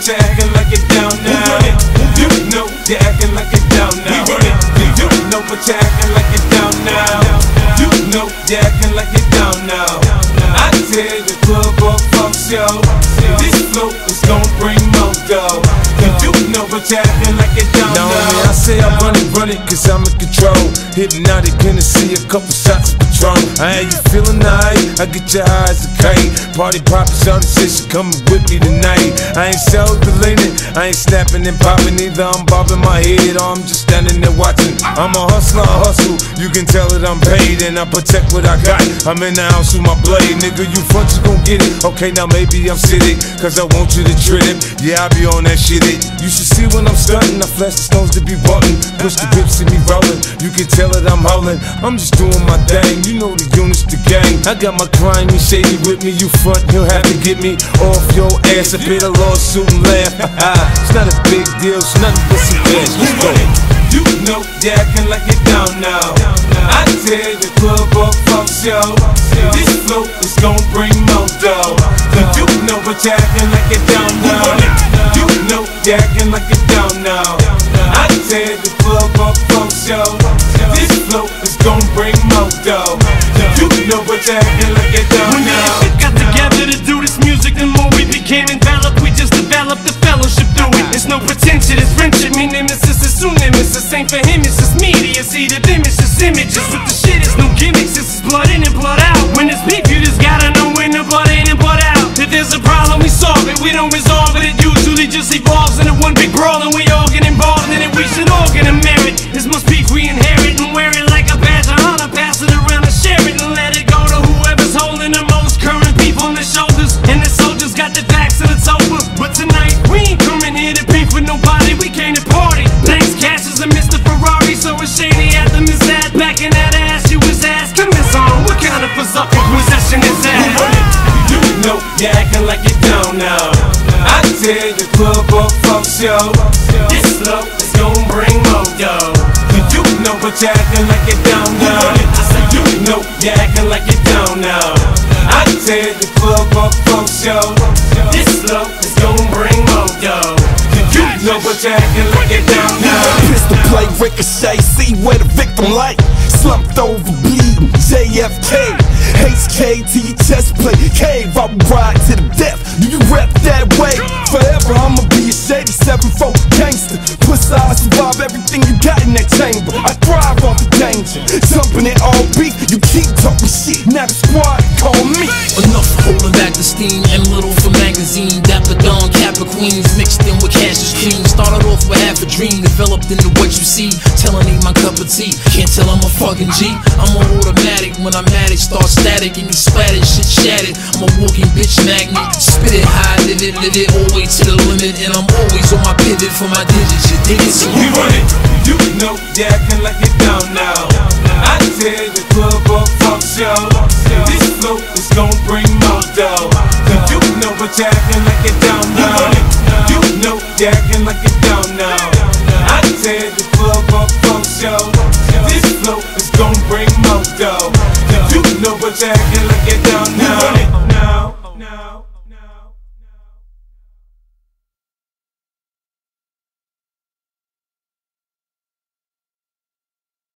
but you're acting like you're down now. You know, you're acting like you're down now. You know, but you're acting like you're down now. You know, you're acting like you're down now. I tell the club up, fuck show. This flow is gon' bring more dough. You know, but you're acting like you're down Now, now. I say I run it, run it, cause I'm in control. Hypnotiq, gonna see a couple shots Patron. I ain't you feeling nice? I get your eyes a kite. Party poppin', shawty said she coming with me tonight. I ain't self-deleting, I ain't snapping and popping either. I'm bobbing my head or I'm just standing there watching. I'm a hustler, I hustle. You can tell that I'm paid and I protect what I got. I'm in the house with my blade, nigga. You front, you gon' get it. Okay, now maybe I'm sitting, cause I want you to trip it. Yeah, I be on that shit. It. You should see when I'm stunting. I flash the stones to be wanting. Push the whips, see me rolling. You can tell that I'm howling. I'm just doing my thing. You know the units, the gang. I got my grimy shady with me. You front, you'll have to get me off your ass. I bit a lawsuit and laugh. Ah, it's not a big deal. It's nothing but some cash. Let's go. You know you're acting like you're down now. I tell the club up, fuck show. This flow is gonna bring more dough. You know but you're acting like you're down now. You know you're acting like you're but you're acting like me now. and got together to do this music, the more we became enveloped, we just developed the fellowship through it. It's no pretension, it's friendship. Me nemesis is soon nemesis. Ain't for him, it's just media. See the them, it's just images. With the shit, it's no gimmicks. This is blood in and blood out. When it's beef, you just gotta know when the blood in and blood out. If there's a problem, we solve it. We don't resolve it. It usually just evolves into one big brawl, and we all get involved know you're acting like you're down now. I tell the club up, fuck show. This flow is gon' bring more dough. You know but you're acting like you're down now. I said you know you're acting like you're down now. I tell the club up, fuck show. This flow is gon' bring more dough. You know but you're acting like you're down now. Pistol play, ricochet, see where the victim lay. Slumped over, bleeding, JFK. HK to your chest plate, cave, I will ride to the death. Do you rep that way? Forever, I'ma be a shady 7-4 gangster. Pussy, I survive everything you got in that chamber. I thrive off the danger. Jumping it all beat, you keep talking half a dream. Developed into what you see. Telling ain't my cup of tea. Can't tell I'm a fucking G. I'm a automatic. When I'm at it, start static. And you splattered, shit shattered. I'm a walking bitch magnet. Spit it high, live it, live it. Always to the limit. And I'm always on my pivot for my digits. You dig it? So We run it. You know you're acting like you're down now. I tell the club up, fuck show. This flow is gonna bring more dough. You know but you're acting like you're down now. Acting like you don't know. I tell the club up, fuck show.